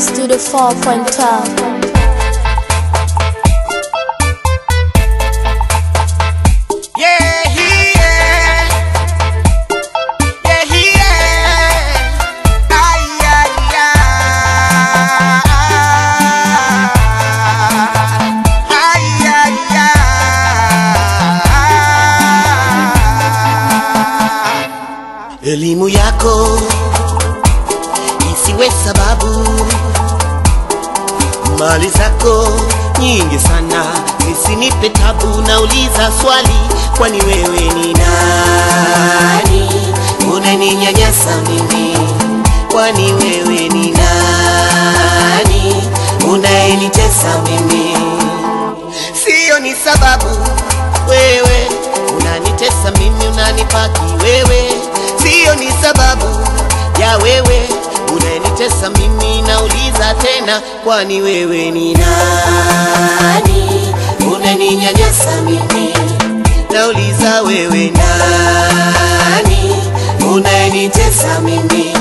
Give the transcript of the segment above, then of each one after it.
Studio 4.12. elimu yako isiwe sababu. Mali zako nyingi sana nisinipe tabu. Nauliza swali, kwani wewe ni nani? Unaninyanyasa mimi, kwani wewe ni nani? Unayenitesa mimi, siyo ni sababu wewe unanitesa mimi, unanipaki wewe, siyo ni sababu ya wewe unanitesa mimi. Nauliza tena, kwani wewe ni nani? Unaninyanyasa mimi, nauliza wewe nani? Unanitesa mimi,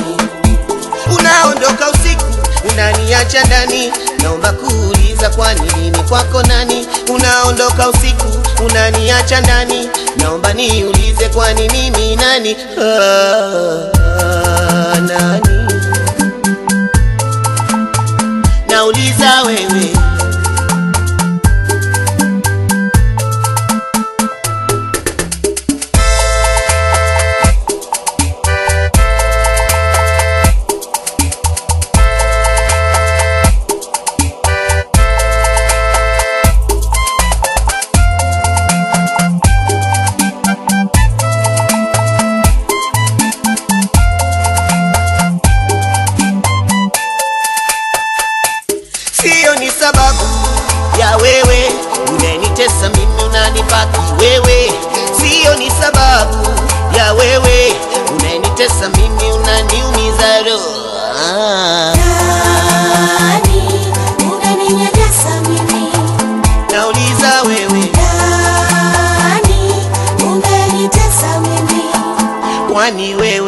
unaondoka usiku unaniacha ndani, naomba kuuliza kwani nini kwako nani? Unaondoka usiku unaniacha ndani, naomba niulize kwani mimi nani? Ah, ah, nani? Nauliza wewe wewe Sio ni sababu ya wewe. Unanitesa mimi unaniumiza roho. Mimi? nauliza wewe. Kwani wewe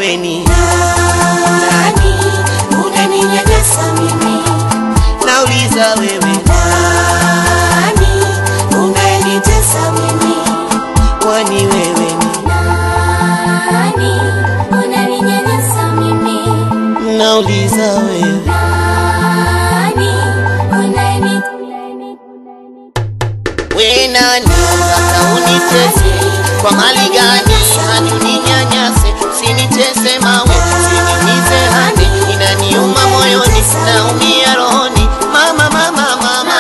nauliza wewe. Nani? Unani we nani? Sasa unitese. Kwa mali gani? Hadi uninyanyase usinitese mawe. Usinimize hadi inaniuma moyoni. Naumia rohoni. Mama mama mama.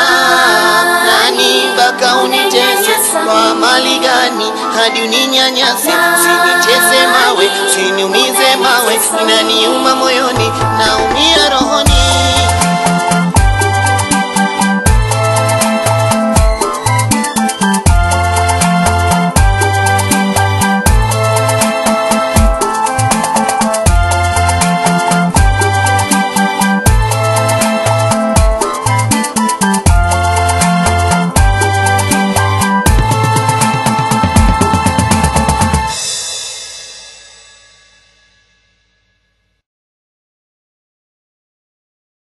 Nani mpaka unitese? Kwa mali gani? Hadi uninyanyase usinitese mawe. Usiniumize mawe. Inaniuma